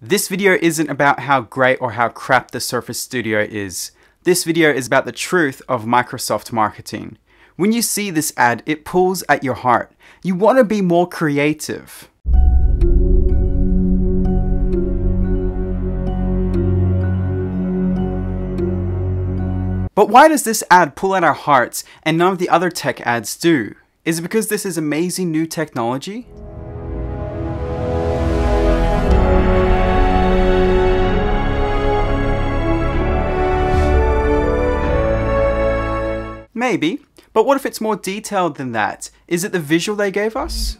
This video isn't about how great or how crap the Surface Studio is. This video is about the truth of Microsoft marketing. When you see this ad, it pulls at your heart. You want to be more creative. But why does this ad pull at our hearts and none of the other tech ads do? Is it because this is amazing new technology? Maybe, but what if it's more detailed than that? Is it the visual they gave us?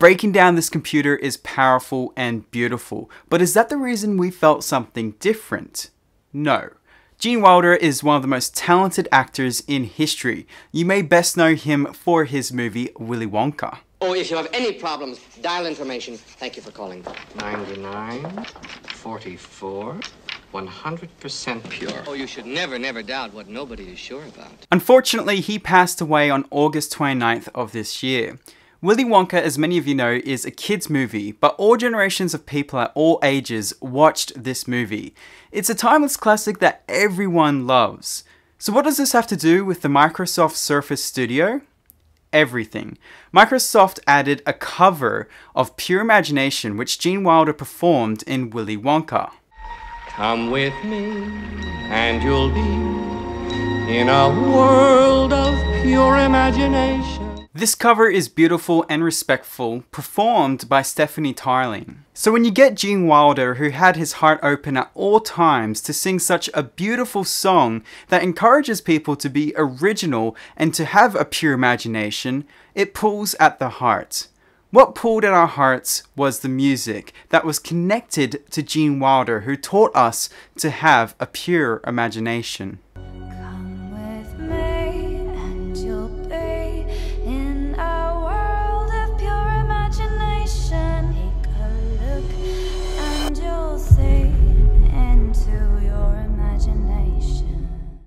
Breaking down this computer is powerful and beautiful, but is that the reason we felt something different? No. Gene Wilder is one of the most talented actors in history. You may best know him for his movie Willy Wonka. Oh, if you have any problems, dial information. Thank you for calling. 99, 44, 100% pure. Oh, you should never, never doubt what nobody is sure about. Unfortunately, he passed away on August 29th of this year. Willy Wonka, as many of you know, is a kids' movie, but all generations of people at all ages watched this movie. It's a timeless classic that everyone loves. So what does this have to do with the Microsoft Surface Studio? Everything. Microsoft added a cover of Pure Imagination, which Gene Wilder performed in Willy Wonka. Come with me, and you'll be in a world of pure imagination. This cover is beautiful and respectful, performed by Stephanie Tarling. So when you get Gene Wilder, who had his heart open at all times to sing such a beautiful song that encourages people to be original and to have a pure imagination, it pulls at the heart. What pulled at our hearts was the music that was connected to Gene Wilder, who taught us to have a pure imagination.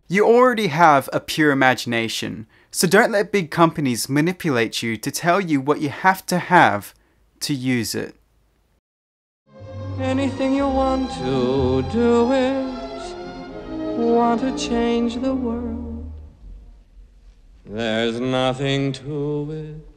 You already have a pure imagination, so don't let big companies manipulate you to tell you what you have to have to use it. Anything you want to do it, want to change the world. There's nothing to it